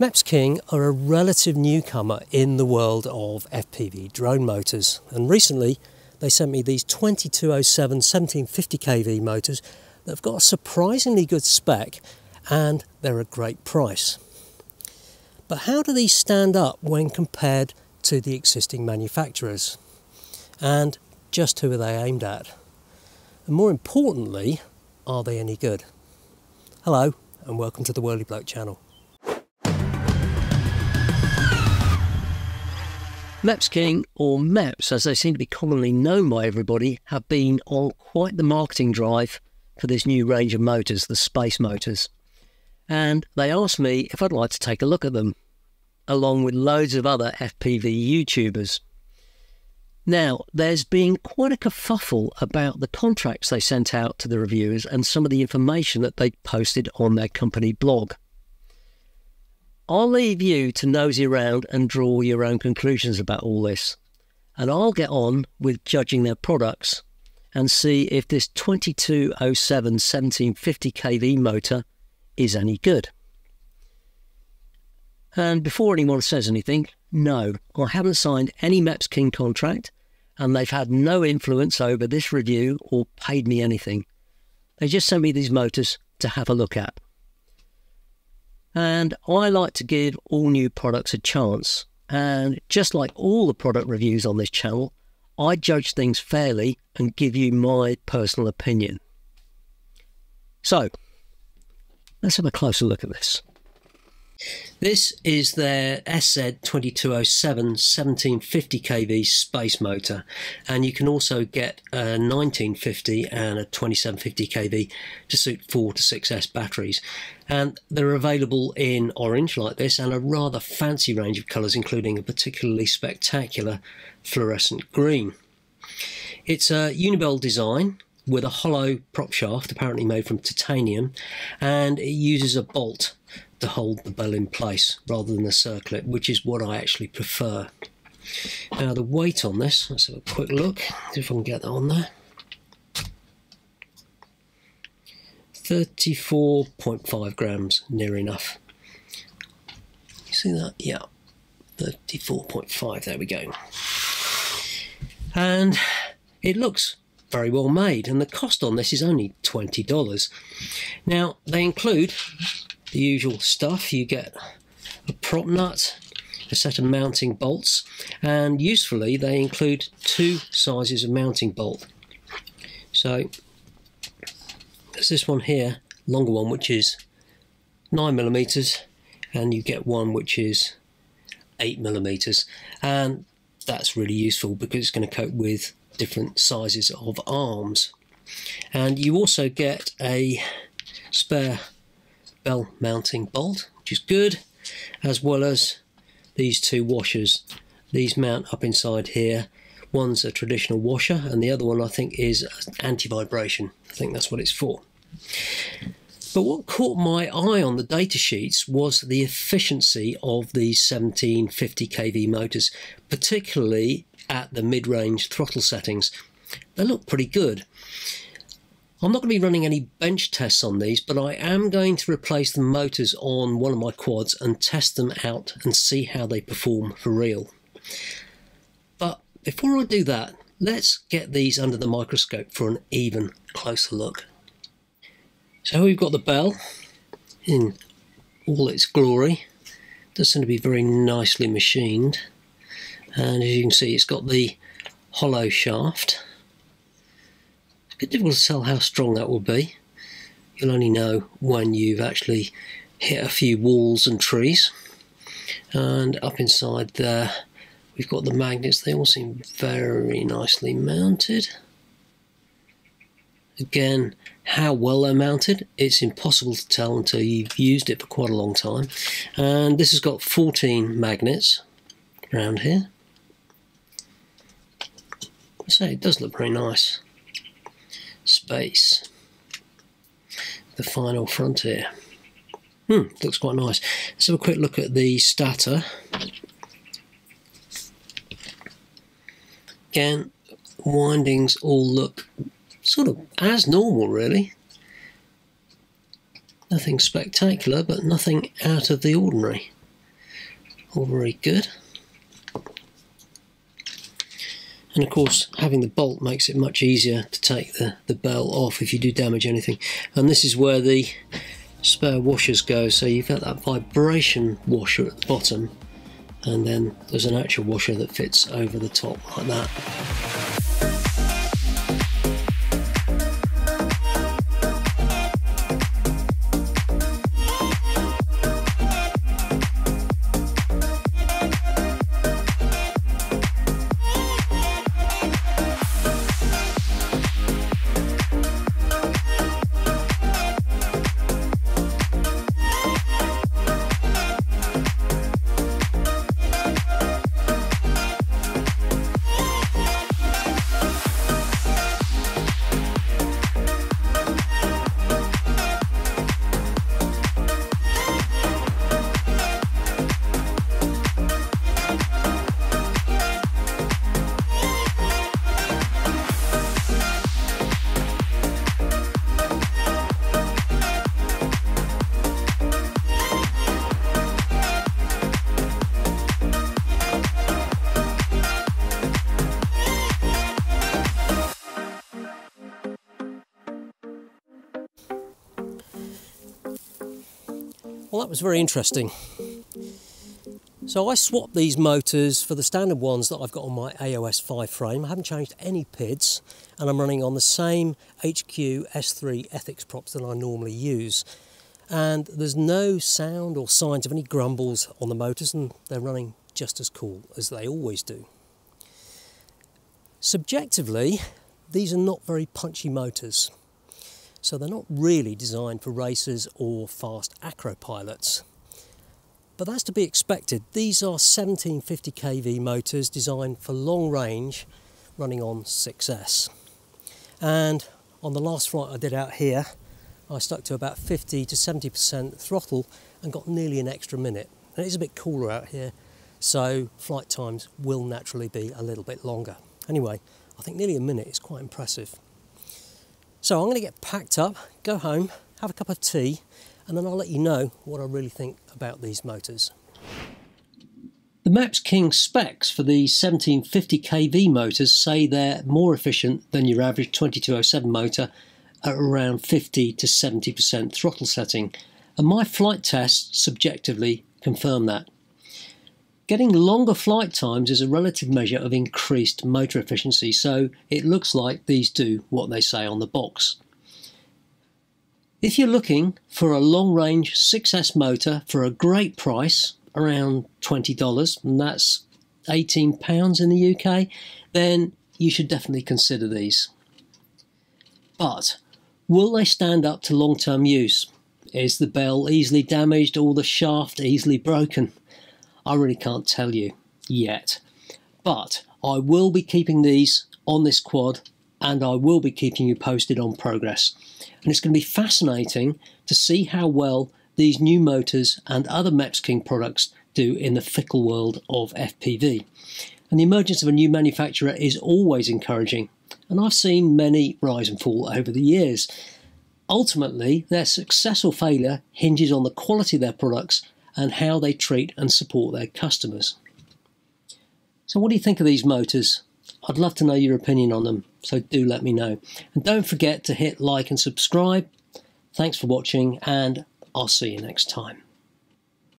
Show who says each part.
Speaker 1: MEPSKING are a relative newcomer in the world of FPV drone motors and recently they sent me these 2207 1750 kV motors that have got a surprisingly good spec and they're a great price. But how do these stand up when compared to the existing manufacturers? And just who are they aimed at? And more importantly, are they any good? Hello and welcome to the Whirly Bloke channel. MEPSKING, or MEPS as they seem to be commonly known by everybody, have been on quite the marketing drive for this new range of motors, the space motors. And they asked me if I'd like to take a look at them, along with loads of other FPV YouTubers. Now, there's been quite a kerfuffle about the contracts they sent out to the reviewers and some of the information that they posted on their company blog. I'll leave you to nosy around and draw your own conclusions about all this. And I'll get on with judging their products and see if this 2207 1750 kV motor is any good. And before anyone says anything, no, I haven't signed any MEPSKING contract and they've had no influence over this review or paid me anything. They just sent me these motors to have a look at. And I like to give all new products a chance. And just like all the product reviews on this channel, I judge things fairly and give you my personal opinion. So, let's have a closer look at this. This is their SZ2207 1750 kV space motor and you can also get a 1950 and a 2750 kV to suit 4 to 6S batteries and they're available in orange like this and a rather fancy range of colours including a particularly spectacular fluorescent green. It's a unibell design with a hollow prop shaft apparently made from titanium and it uses a bolt to hold the bell in place rather than a circlip, which is what I actually prefer. Now the weight on this, let's have a quick look, see if I can get that on there. 34.5 grams, near enough. You see that? Yeah, 34.5, there we go. And it looks very well made, and the cost on this is only $20. Now, they include the usual stuff. You get a prop nut, a set of mounting bolts, and usefully they include two sizes of mounting bolt. So there's this one here, longer one, which is nine millimeters, and you get one which is eight millimeters, and that's really useful because it's going to cope with different sizes of arms. And you also get a spare bell mounting bolt, which is good, as well as these two washers. These mount up inside here. One's a traditional washer, and the other one I think is anti-vibration. I think that's what it's for. But what caught my eye on the data sheets was the efficiency of these 1750 kV motors, particularly at the mid-range throttle settings. They look pretty good. I'm not going to be running any bench tests on these, but I am going to replace the motors on one of my quads and test them out and see how they perform for real. But before I do that, let's get these under the microscope for an even closer look. So we've got the bell in all its glory. It does seem to be very nicely machined. And as you can see, it's got the hollow shaft bit difficult to tell how strong that will be. You'll only know when you've actually hit a few walls and trees. And up inside there, we've got the magnets. They all seem very nicely mounted. Again, how well they're mounted, it's impossible to tell until you've used it for quite a long time. And this has got 14 magnets around here. Say it does look very nice space. The final frontier. Hmm, looks quite nice. Let's have a quick look at the stator. Again, windings all look sort of as normal, really. Nothing spectacular, but nothing out of the ordinary. all very good. And of course, having the bolt makes it much easier to take the, the bell off if you do damage anything. And this is where the spare washers go. So you've got that vibration washer at the bottom, and then there's an actual washer that fits over the top like that. Well, that was very interesting. So I swapped these motors for the standard ones that I've got on my AOS 5 frame. I haven't changed any PIDs and I'm running on the same HQ S3 Ethix props that I normally use. And there's no sound or signs of any grumbles on the motors and they're running just as cool as they always do. Subjectively, these are not very punchy motors. So they're not really designed for racers or fast acro pilots. But that's to be expected. These are 1750 kV motors designed for long range running on 6S. And on the last flight I did out here, I stuck to about 50 to 70% throttle and got nearly an extra minute. And it is a bit cooler out here, so flight times will naturally be a little bit longer. Anyway, I think nearly a minute is quite impressive. So I'm going to get packed up, go home, have a cup of tea, and then I'll let you know what I really think about these motors. The MEPSKING specs for the 1750 kV motors say they're more efficient than your average 2207 motor at around 50 to 70% throttle setting, and my flight tests subjectively confirm that. Getting longer flight times is a relative measure of increased motor efficiency, so it looks like these do what they say on the box. If you're looking for a long range 6S motor for a great price, around $20, and that's £18 in the UK, then you should definitely consider these. But will they stand up to long term use? Is the bell easily damaged or the shaft easily broken? I really can't tell you yet. But I will be keeping these on this quad and I will be keeping you posted on progress. And it's going to be fascinating to see how well these new motors and other MEPSKING products do in the fickle world of FPV. And the emergence of a new manufacturer is always encouraging, and I've seen many rise and fall over the years. Ultimately, their success or failure hinges on the quality of their products and how they treat and support their customers. So, what do you think of these motors? I'd love to know your opinion on them, so do let me know. And don't forget to hit like and subscribe. Thanks for watching, and I'll see you next time.